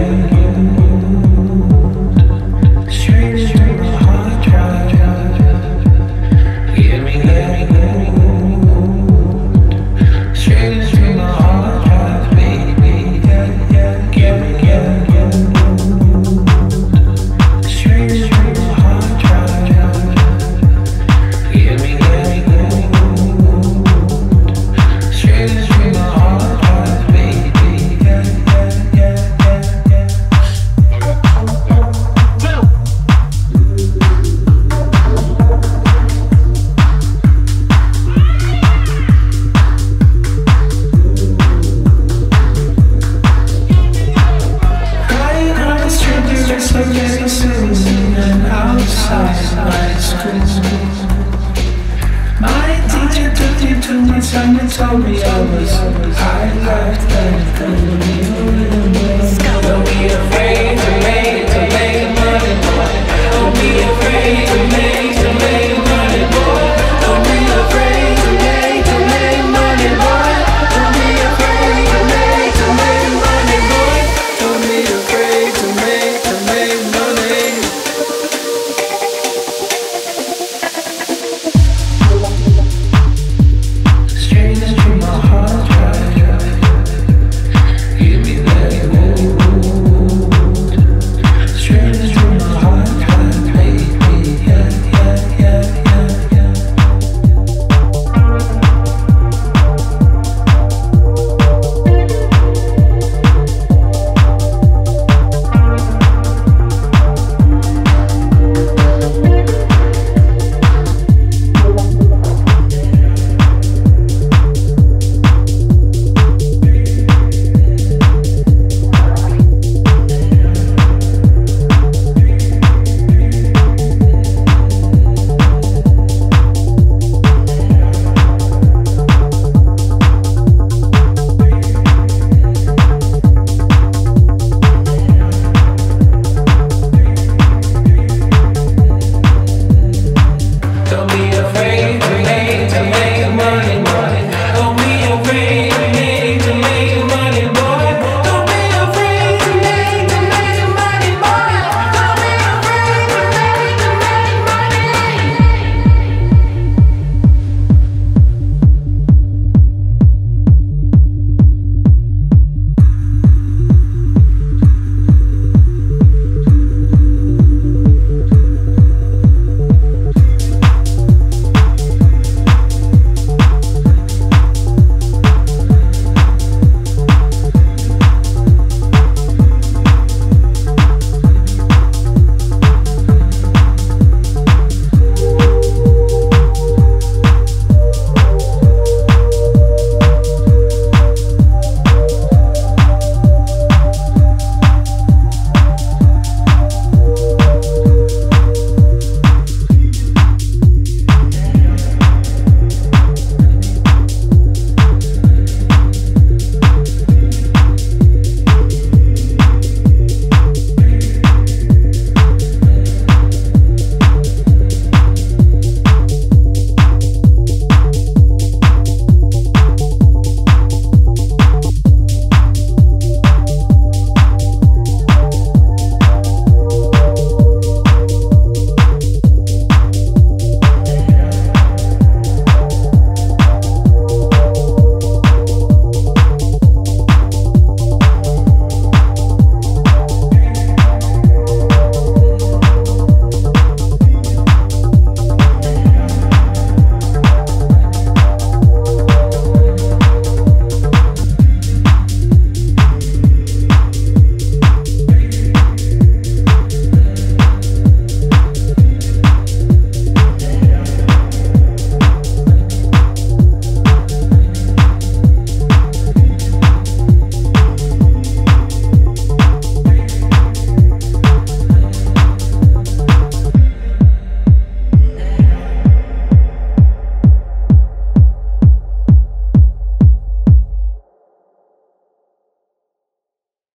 you. told me I was I left that